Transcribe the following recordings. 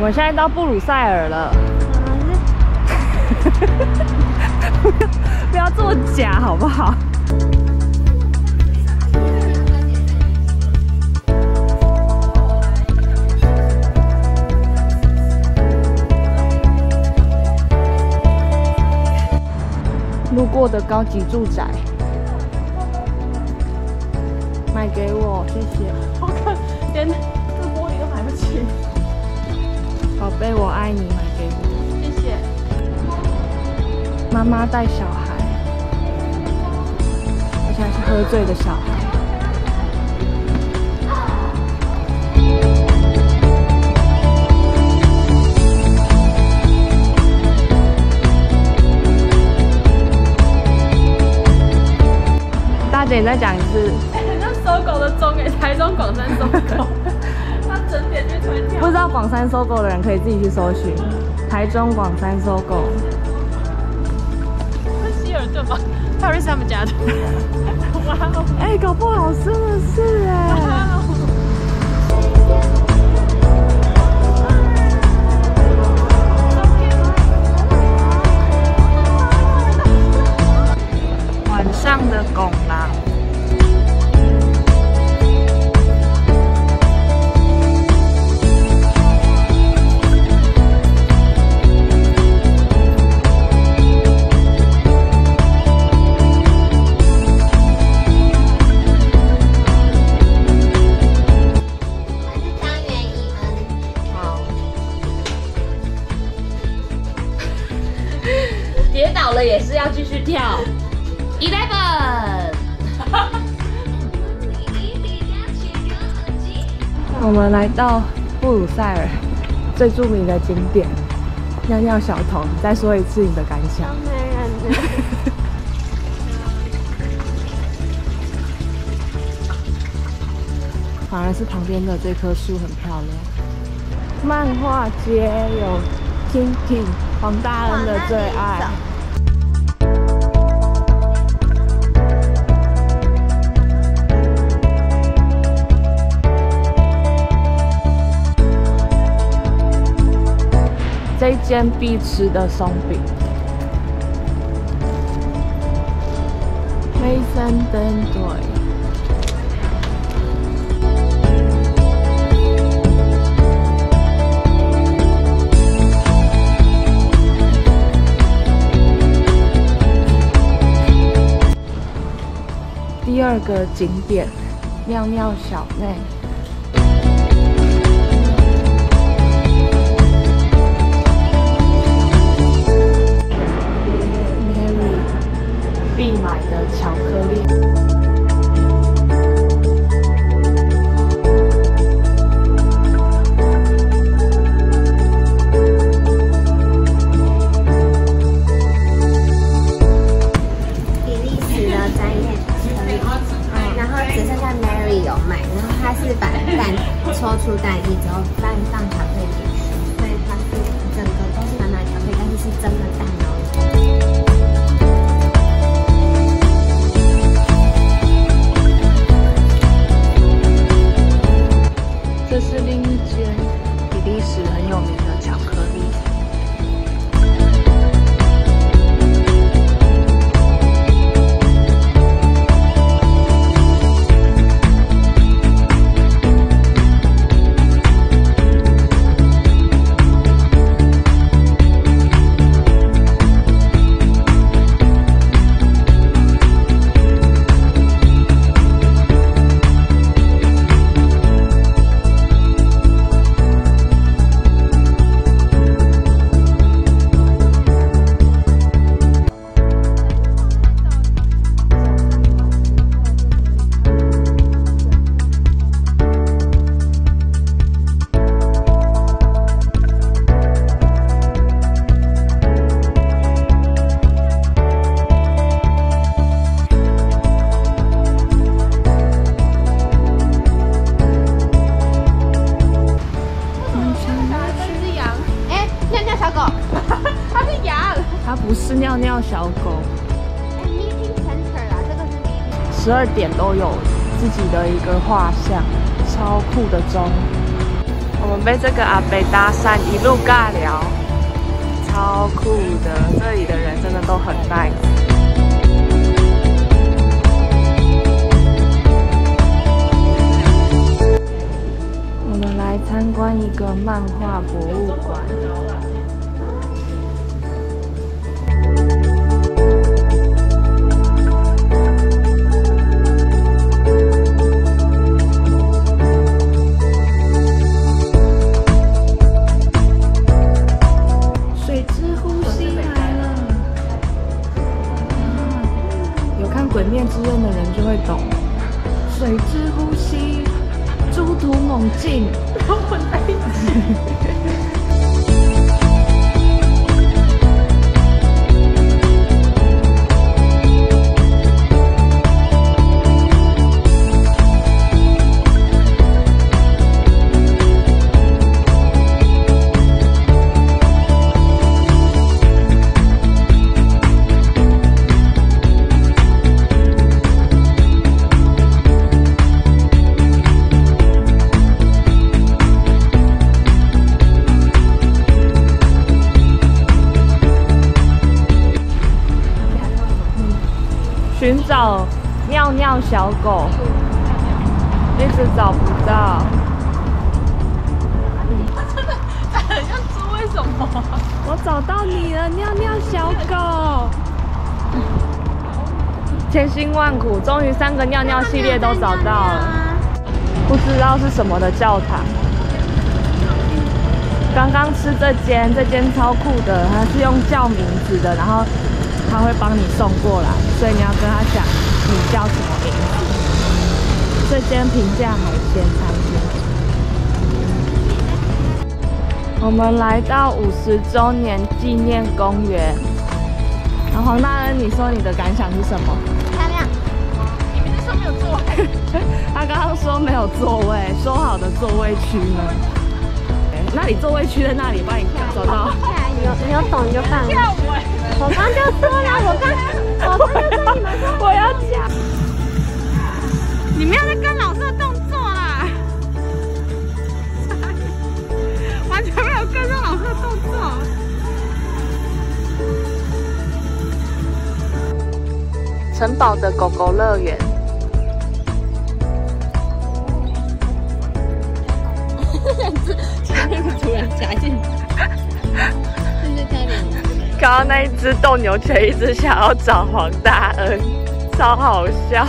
我们现在到布鲁塞尔了，不要作假好不好？路过的高级住宅，买给我，谢谢。我看连这玻璃都买不起，宝贝，我爱你，买给我。谢谢。妈妈带小孩，而且还是喝醉的小孩。大姐，你再讲一次。那搜狗的中哎，台中广山搜狗，不知道广山收购的人可以自己去搜寻，台中广山收购。是希尔顿吗？他是他们家的。哇哦！哎，搞不好真的是我们来到布鲁塞尔最著名的景点——尿尿小童。再说一次你的感想。反而是旁边的这棵树很漂亮。漫画街有 Tintin，黄大恩的最爱。这一间必吃的松饼。梅森登对。第二个景点，尿尿小妹。有卖，然后它是把蛋抽出蛋液之后放放巧克力进去，所以它是整个都是满满巧克力，但是是真的蛋哦。这是另是 meeting。十二点都有自己的一个画像，超酷的钟。我们被这个阿北搭讪，一路尬聊，超酷的。这里的人真的都很 nice。我们来参观一个漫画博物馆。猪突猛进，都混在一起。寻找尿尿小狗，一直找不到。真的很像猪，为什么？我找到你了，尿尿小狗。千辛万苦，终于三个尿尿系列都找到了。不知道是什么的教堂。刚刚吃这间，这间超酷的，它是用叫名字的，然后。他会帮你送过来，所以你要跟他讲你叫什么名字。这间平价海鲜餐厅。我们来到五十周年纪念公园。然后黄大恩，你说你的感想是什么？漂亮。你明明说没有座位。他刚刚说没有座位，说好的座位区呢？那里座位区在那里，帮你走到。有你有懂就放。跳舞。我刚就说了，我刚，我刚就说你们说我要讲，你们要在跟老师的动作啦，完全没有跟上老师的动作。城堡的狗狗乐园。两只，那个突然夹进去。刚刚那一只斗牛犬一直想要找黄大恩，超好笑。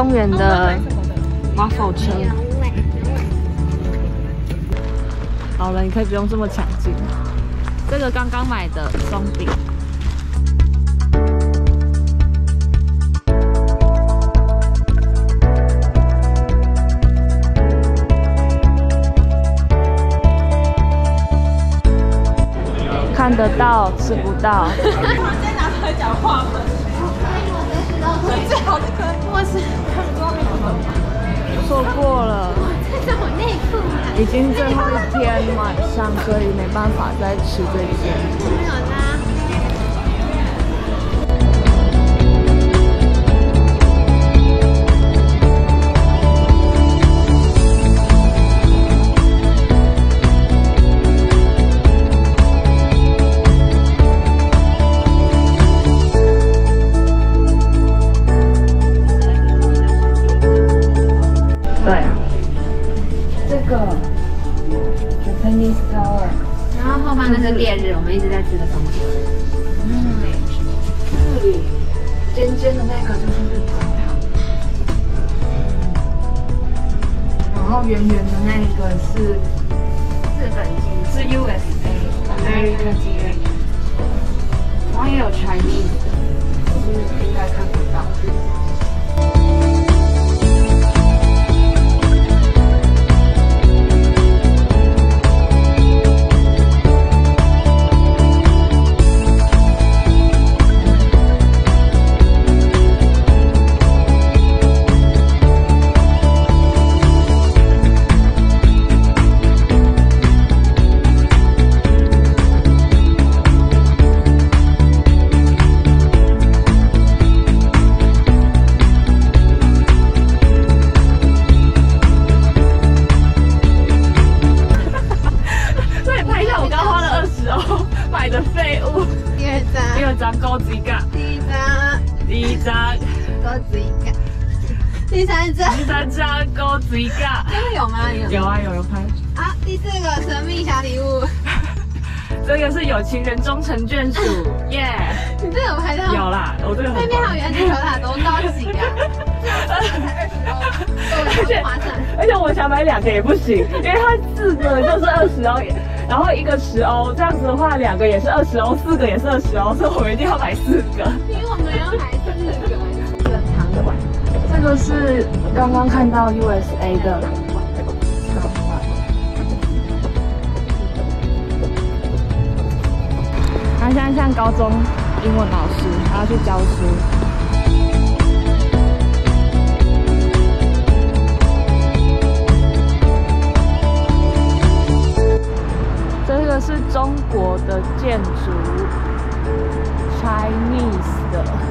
公园的 waffle 车，好了，你可以不用这么抢镜。这个刚刚买的松饼，看得到，吃不到。先拿出来讲话吧。最好的可我是错过了，这是我内裤已经最后一天晚上，所以没办法再吃这些。没有啦。我们一直在吃的东西。嗯，这里尖尖的那个就是日本汤，然后圆圆的那个是日本鸡，是 USA American 鸡。Chinese 的，可是应该看不到。二第张，高级感，第一张，第一张，钩子一个，第三张，第三张高级感。真的有吗？有有啊有有拍，啊，第四个神秘小礼物，这个是有情人终成眷属，耶、你这有拍到？有啦，我这个很那边还有原子球塔，多高级啊！这个才二十欧，够划算。而且我想买两个也不行，因为它四个就是二十欧，然后一个十欧，这样子的话两个也是二十欧，四个也是二十欧，所以我们一定要买四个。因为我们要买四个，这个场馆。这个是刚刚看到 USA 的场馆，他现在像高中英文老师，他要去教书。这是中国的建筑，Chinese 的。